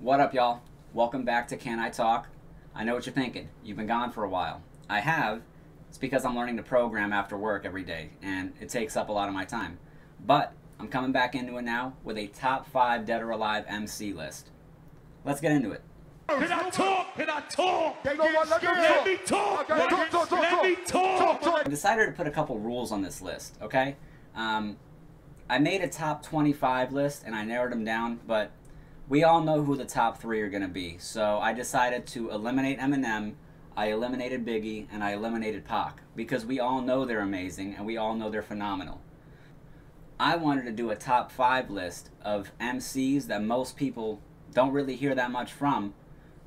What up, y'all? Welcome back to Can I Talk? I know what you're thinking. You've been gone for a while. I have. It's because I'm learning to program after work every day, and it takes up a lot of my time. But I'm coming back into it now with a top five dead or alive MC list. Let's get into it. Can I talk? Can I talk? Okay, go on, let Let talk. me talk. Okay, talk, talk, talk, Let talk. me talk. Talk, talk. I decided to put a couple rules on this list, okay? Um, I made a top 25 list and I narrowed them down, but we all know who the top three are going to be. So I decided to eliminate Eminem, I eliminated Biggie, and I eliminated Pac because we all know they're amazing and we all know they're phenomenal. I wanted to do a top five list of MCs that most people don't really hear that much from,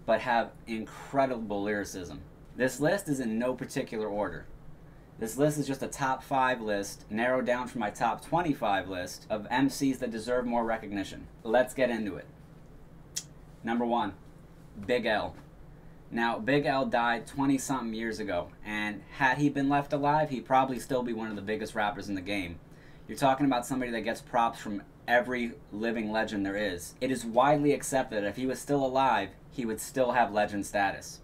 but have incredible lyricism. This list is in no particular order. This list is just a top five list, narrowed down from my top 25 list of MCs that deserve more recognition. Let's get into it. Number one, Big L. Now, Big L died 20 something years ago, and had he been left alive, he'd probably still be one of the biggest rappers in the game. You're talking about somebody that gets props from every living legend there is. It is widely accepted that if he was still alive, he would still have legend status.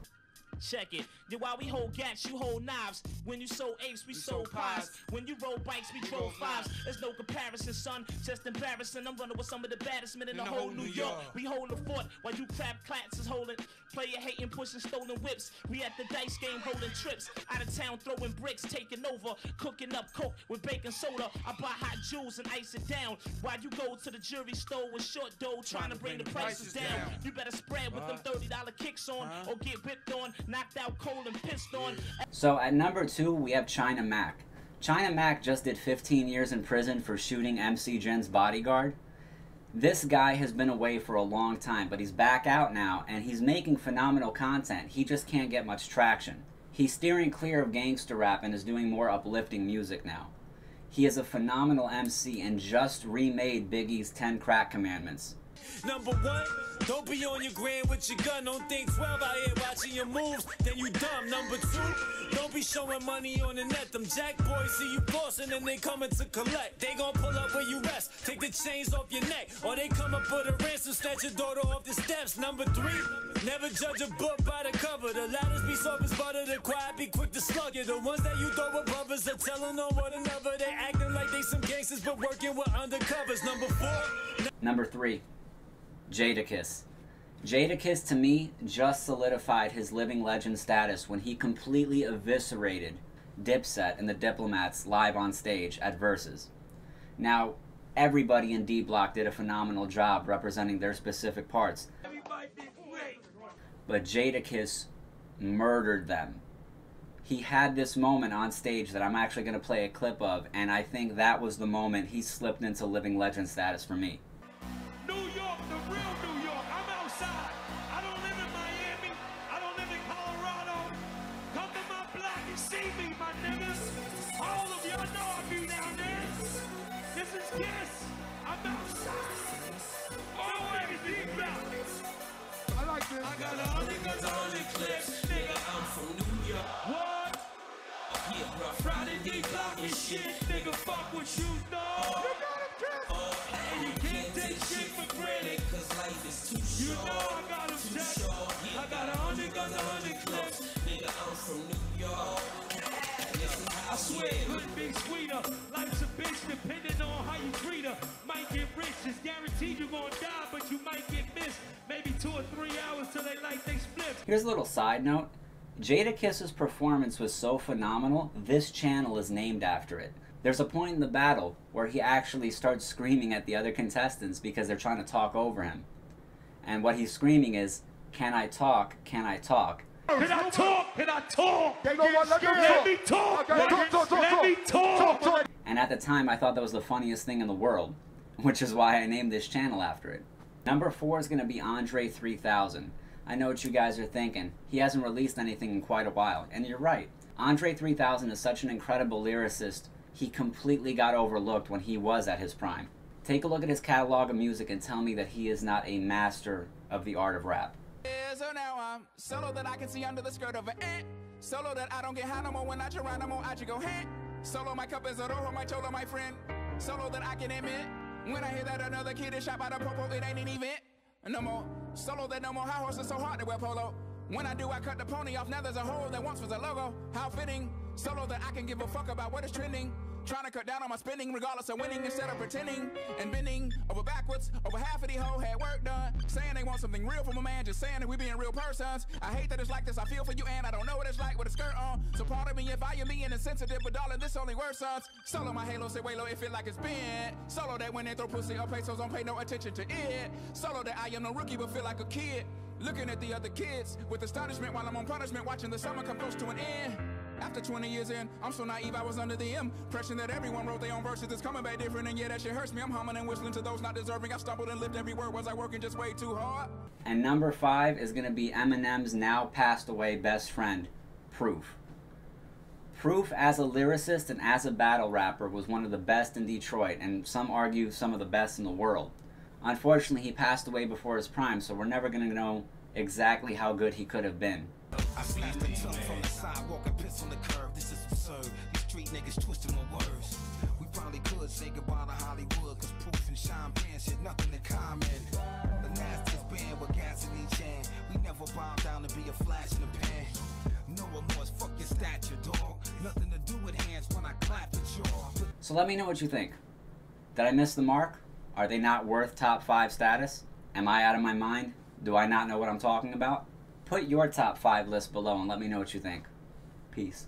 Check it. Then while we hold gats, you hold knives. When you sow apes, we sow pies. When you roll bikes, we roll fives. There's no comparison, son. Just embarrassing. I'm running with some of the baddest men in the whole New York. We hold the fort while you clap clats is holding. Player hating, pushing stolen whips. We at the dice game holding trips. Out of town, throwing bricks, taking over. Cooking up coke with baking soda. I buy hot jewels and ice it down. While you go to the jewelry store with short dough, trying to bring the prices down. You better spread with them $30 kicks on or get whipped on, knocked out cold and pissed on. So at number two, we have China Mac. China Mac just did 15 years in prison for shooting MC Jin's bodyguard. This guy has been away for a long time, but he's back out now and he's making phenomenal content. He just can't get much traction. He's steering clear of gangster rap and is doing more uplifting music now. He is a phenomenal MC and just remade Biggie's 10 Crack Commandments. Number one, don't be on your gram with your gun. Don't think 12 out here watching your moves, then you dumb. Number two, don't be showing money on the net. Them jack boys see you flossing and they coming to collect. They gon' pull up where you rest, take the chains off your neck. Or they come up with a ransom, snatch your daughter off the steps. Number three, never judge a book by the cover. The loudest be soft as butter, the quiet be quick to slug you. The ones that you throw were brothers are telling on one another. They acting like they some gangsters, but working with undercovers. Number four, Number three, Jadakiss. Jadakiss to me just solidified his living legend status when he completely eviscerated Dipset and the Diplomats live on stage at Verzuz. Now, everybody in D Block did a phenomenal job representing their specific parts, but Jadakiss murdered them. He had this moment on stage that I'm actually going to play a clip of, and I think that was the moment he slipped into living legend status for me. Kiss. I'm outside. Always deep block. I like this. I got a hundred guns, a hundred clips. Nigga, I'm from New York. What? Yeah, bro. Friday D block and shit. Nigga, fuck what you know. And oh, you can't take shit for granted. Cause life is too You short. know I got them checked. I got a hundred guns, a hundred clips. Nigga, I'm from New York. I swear it couldn't be sweeter. Life's a bitch depending on Here's a little side note. Jadakiss's performance was so phenomenal, this channel is named after it. There's a point in the battle where he actually starts screaming at the other contestants because they're trying to talk over him. And what he's screaming is, Can I talk? Can I talk? Can I talk? Can I talk? Okay, go on, let me talk. me talk. Okay, talk, talk, talk, Let me talk. Talk, talk. And at the time, I thought that was the funniest thing in the world, which is why I named this channel after it. Number four is going to be Andre 3000. I know what you guys are thinking. He hasn't released anything in quite a while, and you're right. Andre 3000 is such an incredible lyricist, he completely got overlooked when he was at his prime. Take a look at his catalog of music and tell me that he is not a master of the art of rap. Yeah, so now I'm solo that I can see under the skirt of an ant. Solo that I don't get high no more when I Geronimo, I just go hand. Solo my cup is a rojo, my cholo, my friend. Solo that I can admit. When I hear that another kid is shot by the popo, it ain't an event. No more solo, that no more high horses so hard to wear polo. When I do, I cut the pony off. Now there's a hole that once was a logo. How fitting, solo that I can give a fuck about what is trending. Trying to cut down on my spending, regardless of winning, instead of pretending and bending over backwards. Over half of these hoes had work done. Saying they want something real from a man, just saying that we being real persons. I hate that it's like this. I feel for you, and I don't know what it's like with a skirt on. So part of me if I am being insensitive, but darling, this only worse sons. Solo my halo, say way low, it feel like it's been. Solo that when they throw pussy or pesos, don't pay no attention to it. Solo that I am no rookie, but feel like a kid. Looking at the other kids with astonishment while I'm on punishment, watching the summer come close to an end. After 20 years in, I'm so naive I was under the impression that everyone wrote their own verses. It's coming back different, and yeah, that shit hurts me. I'm humming and whistling to those not deserving. I stumbled and lived every word. Was I working just way too hard? And number five is going to be Eminem's now passed away best friend, Proof. Proof, as a lyricist and as a battle rapper, was one of the best in Detroit, and some argue some of the best in the world. Unfortunately, he passed away before his prime, so we're never going to know exactly how good he could have been. I the tongue from the sidewalk and piss on the curb. This is absurd. These street niggas twisting my words. We probably could say goodbye to Hollywood, cause proof and Penn shit nothing in common. The nastiest band with gas in each hand. We never bombed down to be a flash in the pan. No remorse, fuck your stature, dog. Nothing to do with hands when I clap at y'all. So let me know what you think. Did I miss the mark? Are they not worth top five status? Am I out of my mind? Do I not know what I'm talking about? Put your top five list below and let me know what you think. Peace.